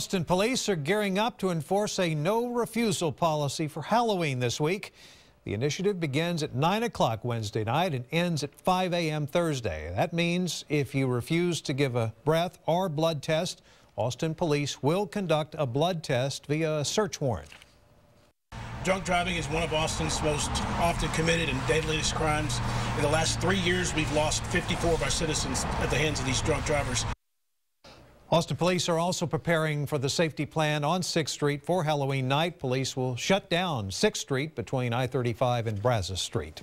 Austin police are gearing up to enforce a no refusal policy for Halloween this week. The initiative begins at 9 o'clock Wednesday night and ends at 5 a.m. Thursday. That means if you refuse to give a breath or blood test, Austin police will conduct a blood test via a search warrant. Drunk driving is one of Austin's most often committed and deadliest crimes. In the last three years, we've lost 54 of our citizens at the hands of these drunk drivers. Austin police are also preparing for the safety plan on 6th Street for Halloween night. Police will shut down 6th Street between I-35 and Brazos Street.